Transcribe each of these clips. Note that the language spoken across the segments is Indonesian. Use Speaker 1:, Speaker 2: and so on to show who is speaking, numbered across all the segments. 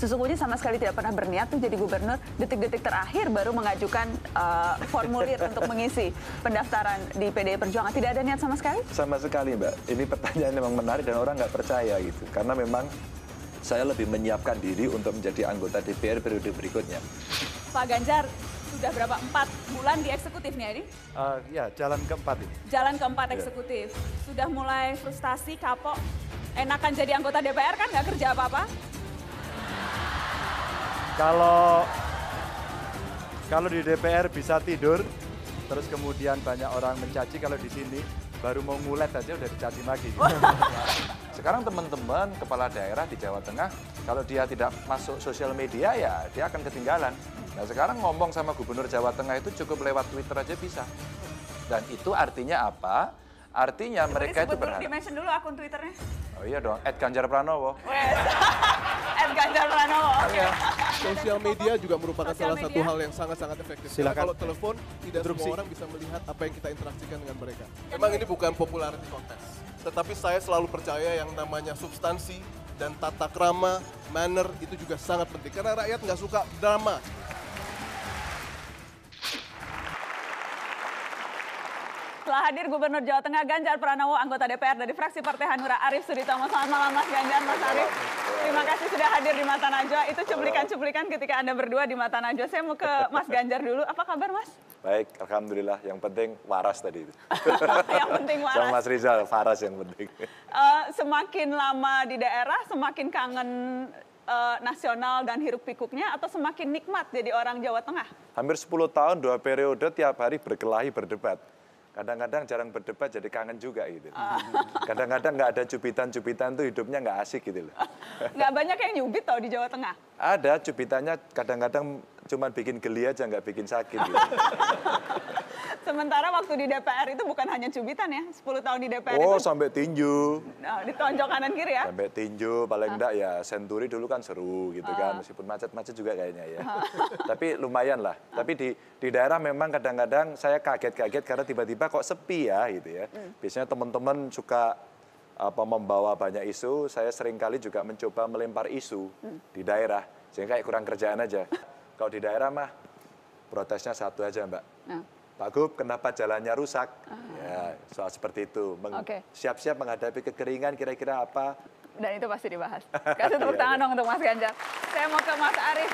Speaker 1: sesungguhnya sama sekali tidak pernah berniat tuh jadi gubernur. Detik-detik terakhir baru mengajukan uh, formulir untuk mengisi pendaftaran di PDI Perjuangan. Tidak ada niat sama sekali?
Speaker 2: Sama sekali Mbak. Ini pertanyaan memang menarik dan orang nggak percaya gitu. Karena memang saya lebih menyiapkan diri untuk menjadi anggota DPR periode berikutnya.
Speaker 1: Pak Ganjar, sudah berapa? Empat bulan di eksekutif nih, Adi?
Speaker 2: Uh, ya, jalan keempat ini.
Speaker 1: Jalan keempat ya. eksekutif. Sudah mulai frustasi, kapok. Enakan jadi anggota DPR kan nggak kerja apa-apa?
Speaker 2: Kalau kalau di DPR bisa tidur, terus kemudian banyak orang mencaci kalau di sini baru mau ngulet aja udah dicaci lagi. Sekarang teman-teman kepala daerah di Jawa Tengah, kalau dia tidak masuk sosial media ya dia akan ketinggalan. Nah sekarang ngomong sama Gubernur Jawa Tengah itu cukup lewat Twitter aja bisa. Dan itu artinya apa? Artinya mereka itu berharap.
Speaker 1: Dimention dulu akun Twitternya.
Speaker 2: Oh iya dong, Ed Ganjar Pranowo.
Speaker 1: Ed Ganjar Pranowo.
Speaker 3: Okay. Sosial media juga merupakan Sosial salah media. satu hal yang sangat-sangat efektif. Silakan. Kalau telepon, tidak Interupsi. semua orang bisa melihat apa yang kita interaksikan dengan mereka. Memang ini bukan popularity contest. Tetapi saya selalu percaya yang namanya substansi dan tata krama, manner itu juga sangat penting. Karena rakyat nggak suka drama.
Speaker 1: Setelah hadir Gubernur Jawa Tengah Ganjar Pranowo, anggota DPR dari fraksi Partai Hanura Arif Suditomo. Selamat malam Mas Ganjar, Mas Arif. Terima kasih sudah hadir di Mata Najwa. Itu cuplikan-cuplikan ketika Anda berdua di Mata Najwa. Saya mau ke Mas Ganjar dulu. Apa kabar Mas?
Speaker 2: Baik, Alhamdulillah. Yang penting waras tadi itu.
Speaker 1: yang penting waras.
Speaker 2: Sama Mas Rizal, waras yang penting.
Speaker 1: Uh, semakin lama di daerah, semakin kangen uh, nasional dan hiruk pikuknya atau semakin nikmat jadi orang Jawa Tengah?
Speaker 2: Hampir 10 tahun, dua periode tiap hari berkelahi berdebat kadang-kadang jarang berdebat jadi kangen juga gitu. Ah. Kadang-kadang nggak ada cubitan-cubitan tuh hidupnya nggak asik gitu loh.
Speaker 1: Nggak banyak yang nyubit tau di Jawa Tengah?
Speaker 2: Ada, cubitannya kadang-kadang cuma bikin geli aja nggak bikin sakit gitu.
Speaker 1: Sementara waktu di DPR itu bukan hanya cubitan ya, 10 tahun di DPR
Speaker 2: oh,
Speaker 1: itu.
Speaker 2: sampai tinju.
Speaker 1: Nah, ditonjok kanan kiri ya?
Speaker 2: Sampai tinju, paling enggak ya Senturi dulu kan seru gitu kan, meskipun macet-macet juga kayaknya ya. Tapi lumayan lah. Tapi di di daerah memang kadang-kadang saya kaget-kaget karena tiba-tiba kok sepi ya gitu ya. Hmm. Biasanya teman-teman suka apa membawa banyak isu, saya sering kali juga mencoba melempar isu hmm. di daerah. Sehingga kayak kurang kerjaan aja. Kalau di daerah mah protesnya satu aja, Mbak. Hmm Pak Gub, kenapa jalannya rusak? Uh. Ya, soal seperti itu. Meng okay. Siap-siap menghadapi kekeringan, kira-kira apa?
Speaker 1: Dan itu pasti dibahas. Kasih tepuk iya, tangan iya. dong untuk Mas Ganjar. Saya mau ke Mas Arief.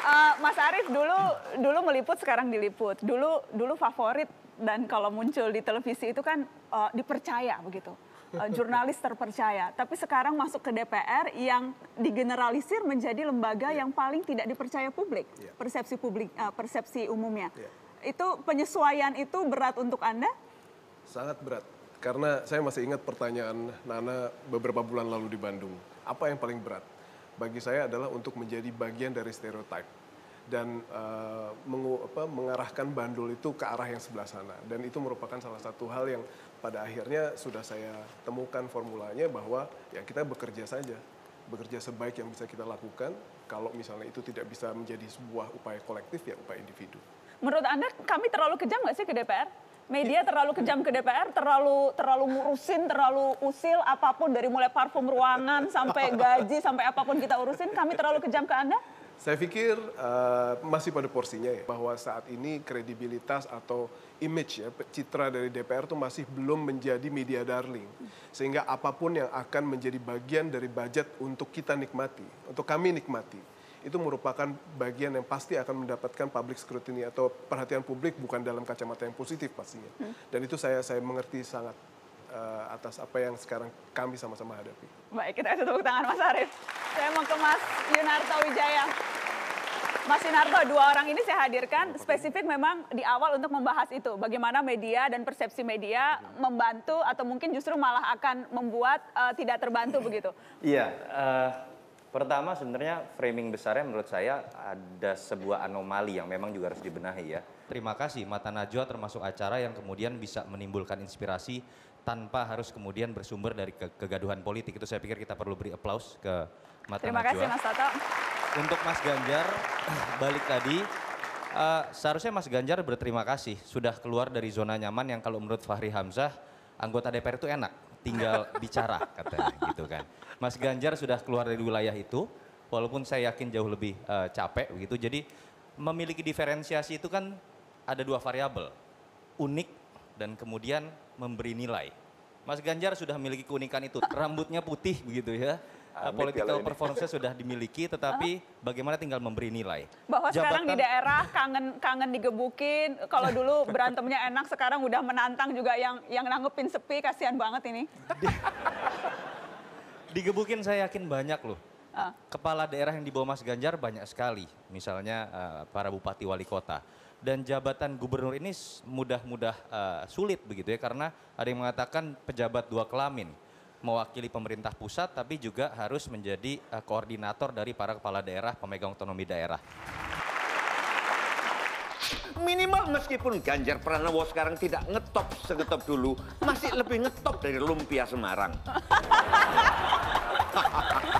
Speaker 1: Uh, Mas Arief dulu dulu meliput, sekarang diliput. Dulu dulu favorit dan kalau muncul di televisi itu kan uh, dipercaya begitu uh, jurnalis terpercaya. Tapi sekarang masuk ke DPR yang digeneralisir menjadi lembaga yeah. yang paling tidak dipercaya publik, yeah. persepsi publik, uh, persepsi umumnya. Yeah. Itu penyesuaian itu berat untuk anda?
Speaker 3: Sangat berat, karena saya masih ingat pertanyaan Nana beberapa bulan lalu di Bandung. Apa yang paling berat? Bagi saya adalah untuk menjadi bagian dari stereotip dan uh, mengu, apa, mengarahkan bandul itu ke arah yang sebelah sana. Dan itu merupakan salah satu hal yang pada akhirnya sudah saya temukan formulanya bahwa ya kita bekerja saja, bekerja sebaik yang bisa kita lakukan. Kalau misalnya itu tidak bisa menjadi sebuah upaya kolektif ya upaya individu.
Speaker 1: Menurut Anda kami terlalu kejam nggak sih ke DPR? Media terlalu kejam ke DPR, terlalu terlalu ngurusin, terlalu usil apa pun dari mulai parfum ruangan sampai gaji sampai apa pun kita urusin, kami terlalu kejam ke Anda?
Speaker 3: Saya pikir uh, masih pada porsinya ya, bahwa saat ini kredibilitas atau image ya, citra dari DPR itu masih belum menjadi media darling. Sehingga apa pun yang akan menjadi bagian dari budget untuk kita nikmati, untuk kami nikmati, itu merupakan bagian yang pasti akan mendapatkan public scrutiny atau perhatian publik bukan dalam kacamata yang positif pastinya. Hmm. Dan itu saya saya mengerti sangat uh, atas apa yang sekarang kami sama-sama hadapi.
Speaker 1: Baik, kita kasih tepuk tangan Mas Arief. Saya mau ke Mas Yunarto Wijaya. Mas Yunarto, dua orang ini saya hadirkan spesifik memang di awal untuk membahas itu. Bagaimana media dan persepsi media membantu atau mungkin justru malah akan membuat uh, tidak terbantu begitu.
Speaker 4: Iya, uh, pertama sebenarnya framing besarnya menurut saya ada sebuah anomali yang memang juga harus dibenahi ya. Terima kasih Mata Najwa termasuk acara yang kemudian bisa menimbulkan inspirasi tanpa harus kemudian bersumber dari ke kegaduhan politik. Itu saya pikir kita perlu beri aplaus ke Mata
Speaker 1: Terima
Speaker 4: Najwa.
Speaker 1: kasih Mas Tato.
Speaker 4: Untuk Mas Ganjar, balik tadi, uh, seharusnya Mas Ganjar berterima kasih sudah keluar dari zona nyaman yang kalau menurut Fahri Hamzah, anggota DPR itu enak. tinggal bicara katanya gitu kan. Mas Ganjar sudah keluar dari wilayah itu, walaupun saya yakin jauh lebih eh, capek begitu. Jadi memiliki diferensiasi itu kan ada dua variabel, unik dan kemudian memberi nilai. Mas Ganjar sudah memiliki keunikan itu, rambutnya putih begitu ya. Uh, political performance sudah dimiliki, tetapi bagaimana tinggal memberi nilai.
Speaker 1: Bahwa sekarang di
Speaker 4: Jabatan-
Speaker 1: daerah kangen kangen digebukin. Kalau dulu berantemnya enak, sekarang udah menantang juga yang yang nanggepin sepi. Kasihan banget ini.
Speaker 4: Digebukin saya yakin banyak loh.
Speaker 1: Ah.
Speaker 4: Kepala daerah yang di bawah Mas Ganjar banyak sekali. Misalnya eh, para bupati wali kota. Dan jabatan gubernur ini mudah-mudah eh, sulit begitu ya. Karena ada yang mengatakan pejabat dua kelamin. Mewakili pemerintah pusat tapi juga harus menjadi eh, koordinator dari para kepala daerah pemegang otonomi daerah.
Speaker 5: Minimal meskipun Ganjar Pranowo sekarang tidak ngetop segetop dulu, masih lebih ngetop dari lumpia Semarang.